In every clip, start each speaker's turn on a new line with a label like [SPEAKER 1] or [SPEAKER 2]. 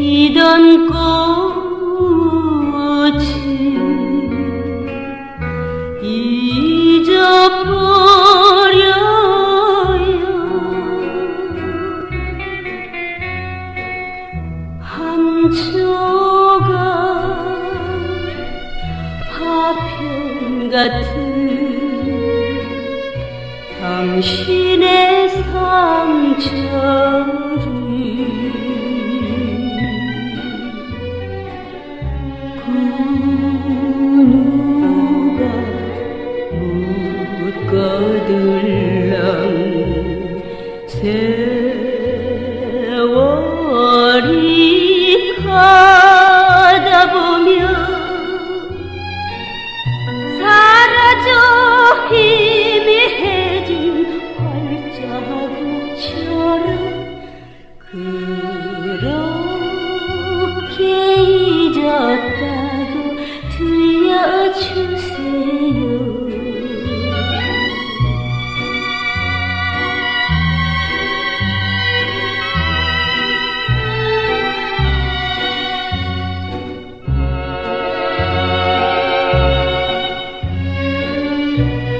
[SPEAKER 1] 피던 꽃이 잊어버려요. 한 조각 파편 같은 당신의 상처 세월이 가다 보면 사라져 희미해진 활자국처럼 그렇게 잊었다고 들려주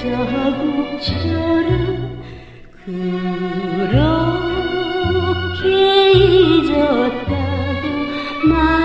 [SPEAKER 1] 자국처럼 그렇게 잊었다고 말